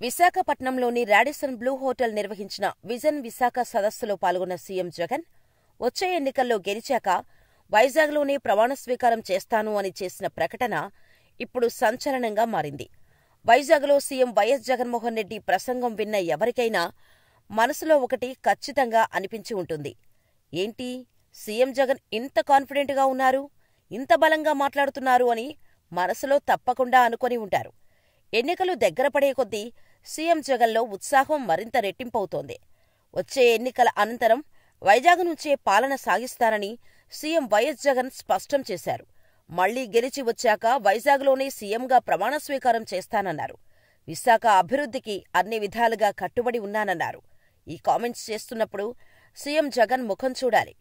విశాఖపట్నంలోని Radisson Blu hotel నిర్వహించిన vision Visakha సదస్సులో పాల్గొన్న సీఎం జగన్ వచ్చే ఎన్నికల్లో గెలిచాక వైజాగ్లోనే ప్రమాణ స్వీకారం చేస్తాను అని చేసిన ప్రకటన ఇప్పుడు సంచలనంగా మారింది. వైజాగ్లో సీఎం వైఎస్ జగన్మోహన్ రెడ్డి ప్రసంగం విన్న ఎవరికైనా మనసులో ఒకటి ఖచ్చితంగా అనిపించి ఉంటుంది. ఏంటి? సీఎం జగన్ ఇంత కాన్ఫిడెంట్గా ఉన్నారు ఇంత బలంగా మాట్లాడుతున్నారు అని మనసులో తప్పకుండా అనుకొని ఉంటారు. ఎన్నికలు దగ్గరపడే కొద్దీ సీఎం జగన్లో ఉత్సాహం మరింత రెట్టింపవుతోంది. వచ్చే ఎన్నికల అనంతరం వైజాగ్ నుంచే పాలన సాగిస్తారని సీఎం వైఎస్ జగన్ స్పష్టం చేశారు. మళ్ళీ గెలిచి వచ్చాక వైజాగ్లోనే సీఎంగా ప్రమాణ స్వీకారం చేస్తానన్నారు. విశాఖ అభివృద్ధికి అన్ని విధాలుగా కట్టుబడి ఉన్నానన్నారు. ఈ కామెంట్స్ చేస్తున్నప్పుడు సీఎం జగన్ ముఖం చూడాలి.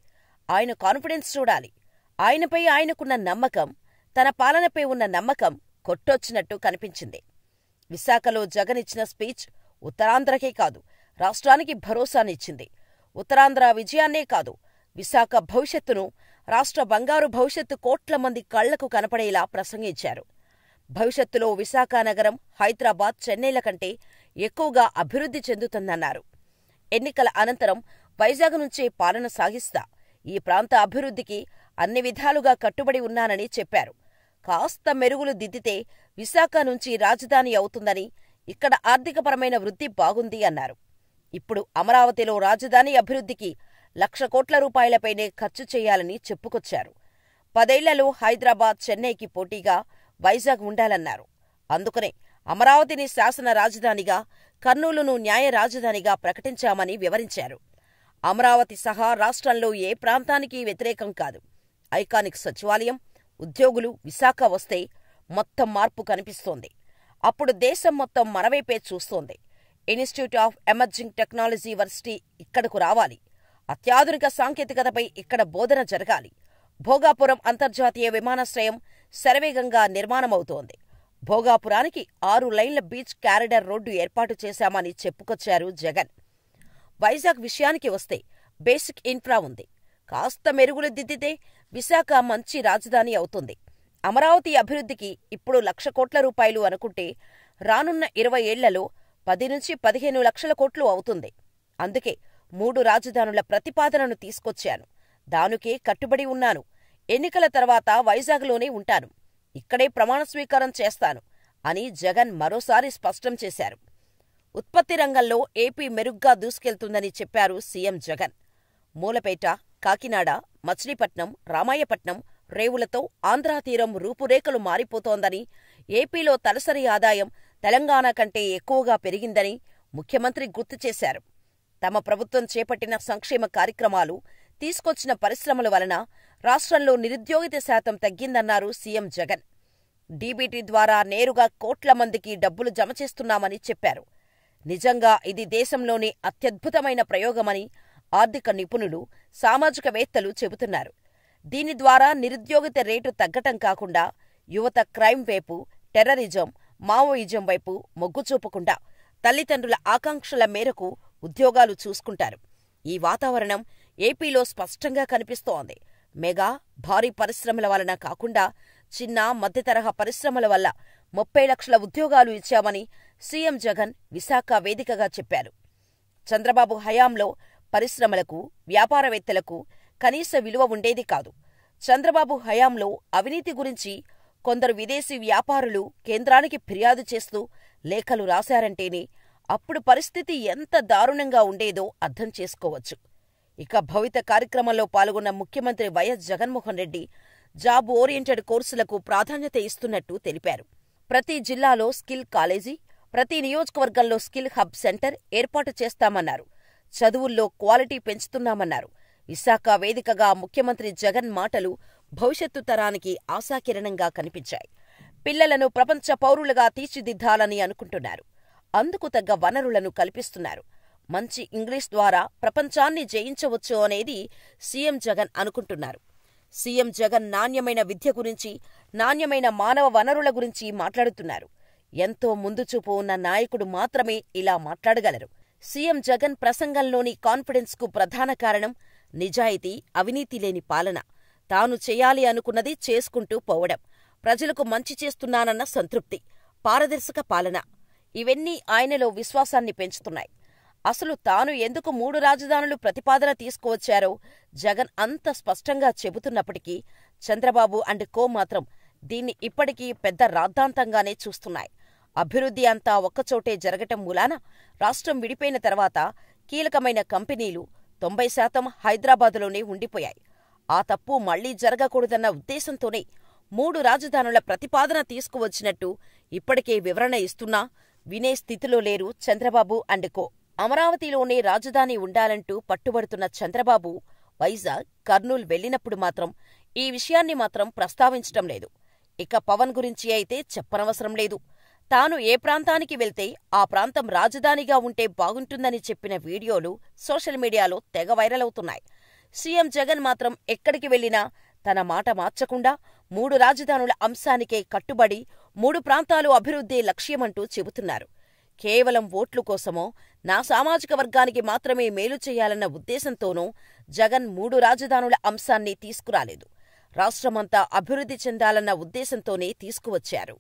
ఆయన కాన్ఫిడెన్స్ చూడాలి. ఆయనపై ఆయనకున్న నమ్మకం తన పాలనపై ఉన్న నమ్మకం కొట్టొచ్చినట్టు కనిపించింది. విశాఖలో జగన్ ఇచ్చిన స్పీచ్ ఉత్తరాంధ్రకే కాదు రాష్ట్రానికి భరోసానిచ్చింది. ఉత్తరాంధ్ర విజయాన్నే కాదు విశాఖ భవిష్యత్తును రాష్ట్ర బంగారు భవిష్యత్తు కోట్ల మంది కళ్ళకు కనపడేలా ప్రసంగించారు. భవిష్యత్తులో విశాఖ నగరం హైదరాబాద్ చెన్నైల కంటే ఎక్కువగా అభివృద్ధి చెందుతుందన్నారు. ఎన్నికల అనంతరం వైజాగ్ నుంచే పాలన సాగిస్తా ఈ ప్రాంత అభివృద్ధికి అన్ని విధాలుగా కట్టుబడి ఉన్నానని చెప్పారు. కాస్త మెరుగులు దిద్దితే విశాఖ నుంచి రాజధాని అవుతుందని ఇక్కడ ఆర్థికపరమైన వృద్ధి బాగుంది అన్నారు. ఇప్పుడు అమరావతిలో రాజధాని అభివృద్ధికి లక్ష కోట్ల రూపాయలపైనే ఖర్చు చేయాలని చెప్పుకొచ్చారు. పదేళ్ళలో హైదరాబాద్ చెన్నైకి పోటీగా వైజాగ్ ఉండాలన్నారు. అందుకనే అమరావతిని శాసన రాజధానిగా కర్నూలును న్యాయ రాజధానిగా ప్రకటించామని వివరించారు. అమరావతి సహా రాష్ట్రంలో ఏ ప్రాంతానికి వ్యతిరేకం కాదు. ఐకానిక్ సచివాలయం ఉద్యోగులు విశాఖ వస్తే మొత్తం మార్పు కనిపిస్తోంది. అప్పుడు దేశం మొత్తం మనవైపే చూస్తోంది. Institute of emerging technology university ఇక్కడకు రావాలి. అత్యాధునిక సాంకేతికతపై ఇక్కడ బోధన జరగాలి. భోగాపురం అంతర్జాతీయ విమానాశ్రయం శరవేగంగా నిర్మాణమవుతోంది. భోగాపురానికి ఆరు లైన్ల బీచ్ క్యారిడర్ రోడ్డు ఏర్పాటు చేశామని చెప్పుకొచ్చారు జగన్. వైజాగ్ విషయానికి వస్తే బేసిక్ ఇన్ఫ్రా ఉంది. కాస్త మెరుగులు దిద్దితే విశాఖ మంచి రాజధాని అవుతుంది. అమరావతి అభివృద్ధికి ఇప్పుడు లక్ష కోట్ల రూపాయలు అనుకుంటే రానున్న ఇరవై ఏళ్ళలో పది నుంచి పదిహేను లక్షల కోట్లు అవుతుంది. అందుకే మూడు రాజధానుల ప్రతిపాదనను తీసుకొచ్చాను. దానికే కట్టుబడి ఉన్నాను. ఎన్నికల తర్వాత వైజాగ్లోనే ఉంటాను. ఇక్కడే ప్రమాణ స్వీకారం చేస్తాను అని జగన్ మరోసారి స్పష్టం చేశారు. ఉత్పత్తి రంగంలో ఏపీ మెరుగ్గా దూసుకెళ్తుందని చెప్పారు సీఎం జగన్. మూలపేట కాకినాడ మచిలీపట్నం రామాయపట్నం రేవులతో ఆంధ్రా తీరం రూపురేఖలు మారిపోతోందని ఏపీలో తలసరి ఆదాయం తెలంగాణ కంటే ఎక్కువగా పెరిగిందని ముఖ్యమంత్రి గుర్తు చేశారు. తమ ప్రభుత్వం చేపట్టిన సంక్షేమ కార్యక్రమాలు తీసుకొచ్చిన పరిశ్రమల వలన రాష్ట్రంలో నిరుద్యోగిత శాతం తగ్గిందన్నారు సీఎం జగన్. డీబీటీ ద్వారా నేరుగా కోట్ల మందికి డబ్బులు జమ చేస్తున్నామని చెప్పారు. నిజంగా ఇది దేశంలోనే అత్యద్భుతమైన ప్రయోగమని ఆర్థిక నిపుణులు సామాజికవేత్తలు చెబుతున్నారు. దీని ద్వారా నిరుద్యోగిత రేటు తగ్గటం కాకుండా యువత క్రైమ్ వైపు టెర్రరిజం మావోయిజం వైపు మొగ్గు చూపకుండా తల్లిదండ్రుల ఆకాంక్షల మేరకు ఉద్యోగాలు చూసుకుంటారు. ఈ వాతావరణం ఏపీలో స్పష్టంగా కనిపిస్తోంది. మెగా భారీ పరిశ్రమల వలన కాకుండా చిన్న మధ్యతరహా పరిశ్రమల వల్ల ముప్పై లక్షల ఉద్యోగాలు ఇచ్చామని సీఎం జగన్ విశాఖ వేదికగా చెప్పారు. చంద్రబాబు హయాంలో పరిశ్రమలకు వ్యాపారవేత్తలకు కనీస విలువ ఉండేది కాదు. చంద్రబాబు హయాంలో అవినీతి గురించి కొందరు విదేశీ వ్యాపారులు కేంద్రానికి ఫిర్యాదు చేస్తూ లేఖలు రాశారంటేనే అప్పుడు పరిస్థితి ఎంత దారుణంగా ఉండేదో అర్థం చేసుకోవచ్చు. ఇక భవిత కార్యక్రమంలో పాల్గొన్న ముఖ్యమంత్రి YS Jaganmohan Reddy job oriented కోర్సులకు ప్రాధాన్యత ఇస్తున్నట్టు తెలిపారు. ప్రతి జిల్లాలో స్కిల్ కాలేజీ ప్రతి నియోజకవర్గంలో స్కిల్ హబ్ సెంటర్ ఏర్పాటు చేస్తామన్నారు. చదువుల్లో క్వాలిటీ పెంచుతున్నామన్నారు. విశాఖ వేదికగా ముఖ్యమంత్రి జగన్ మాటలు భవిష్యత్తు తరానికి ఆశాకిరణంగా కనిపించాయి. పిల్లలను ప్రపంచ పౌరులుగా తీర్చిదిద్దాలని అనుకుంటున్నారు. అందుకు తగ్గ వనరులను కల్పిస్తున్నారు. మంచి ఇంగ్లీష్ ద్వారా ప్రపంచాన్ని జయించవచ్చు అనేది సీఎం జగన్ అనుకుంటున్నారు. సీఎం జగన్ నాణ్యమైన విద్య గురించి నాణ్యమైన మానవ వనరుల గురించి మాట్లాడుతున్నారు. ఎంతో ముందుచూపు ఉన్న నాయకుడు మాత్రమే ఇలా మాట్లాడగలరు. సీఎం జగన్ ప్రసంగంలోని కాన్ఫిడెన్స్కు ప్రధాన కారణం నిజాయితీ అవినీతి లేని పాలన. తాను చేయాలి అనుకున్నది చేసుకుంటూ పోవడం. ప్రజలకు మంచి చేస్తున్నానన్న సంతృప్తి పారదర్శక పాలన. ఇవన్నీ ఆయనలో విశ్వాసాన్ని పెంచుతున్నాయి. అసలు తాను ఎందుకు మూడు రాజధానులు ప్రతిపాదన తీసుకువచ్చారో జగన్ అంత స్పష్టంగా చెబుతున్నప్పటికీ చంద్రబాబు అండ్ కో మాత్రం దీన్ని ఇప్పటికీ పెద్ద రాద్ధాంతంగానే చూస్తున్నాయి. అభివృద్ధి అంతా ఒక్కచోటే జరగటం మూలాన రాష్ట్రం విడిపోయిన తర్వాత కీలకమైన కంపెనీలు తొంభై శాతం హైదరాబాదులోనే ఉండిపోయాయి. ఆ తప్పు మళ్ళీ జరగకూడదన్న ఉద్దేశంతోనే మూడు రాజధానుల ప్రతిపాదన తీసుకువచ్చినట్టు ఇప్పటికే వివరణ ఇస్తున్నా వినే స్థితిలో లేరు చంద్రబాబు అండ్ కో. అమరావతిలోనే రాజధాని ఉండాలంటూ పట్టుబడుతున్న చంద్రబాబు వైజాగ్ కర్నూల్ వెళ్ళినప్పుడు మాత్రం ఈ విషయాన్ని మాత్రం ప్రస్తావించటం లేదు. ఇక పవన్ గురించి అయితే చెప్పనవసరం లేదు. తాను ఏ ప్రాంతానికి వెళ్తే ఆ ప్రాంతం రాజధానిగా ఉంటే బాగుంటుందని చెప్పిన వీడియోలు సోషల్ మీడియాలో తెగ వైరల్ అవుతున్నాయి. సీఎం జగన్ మాత్రం ఎక్కడికి వెళ్ళినా తన మాట మార్చకుండా మూడు రాజధానుల అంశానికే కట్టుబడి మూడు ప్రాంతాలు అభివృద్ధే లక్ష్యమంటూ చెబుతున్నారు. కేవలం ఓట్లు కోసమో నా సామాజిక వర్గానికి మాత్రమే మేలు చేయాలన్న ఉద్దేశంతోనూ జగన్ మూడు రాజధానుల అంశాన్ని తీసుకురాలేదు. రాష్ట్రమంతా అభివృద్ధి చెందాలన్న ఉద్దేశంతోనే తీసుకువచ్చారు.